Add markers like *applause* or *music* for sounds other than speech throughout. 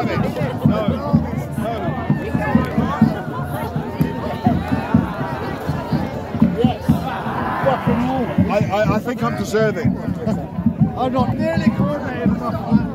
I, I, I think I'm deserving. *laughs* I'm not nearly coordinated enough. *laughs*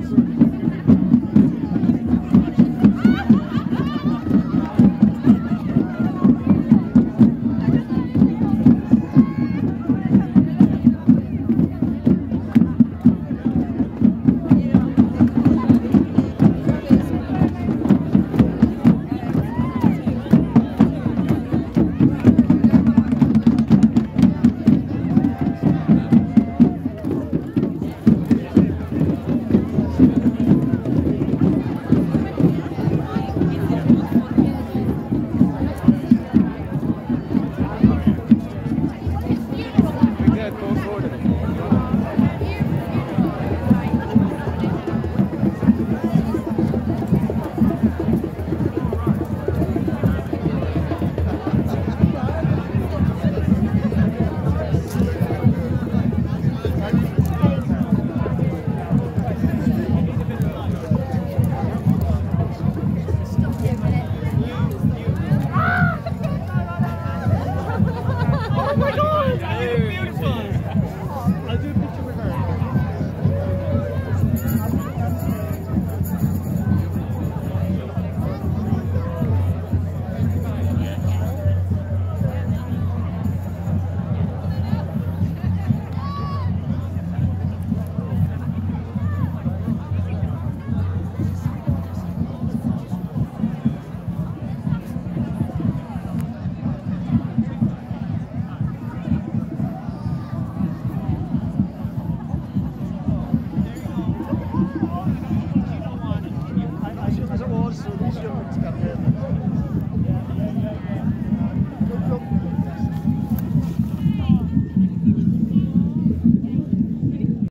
As it was, so these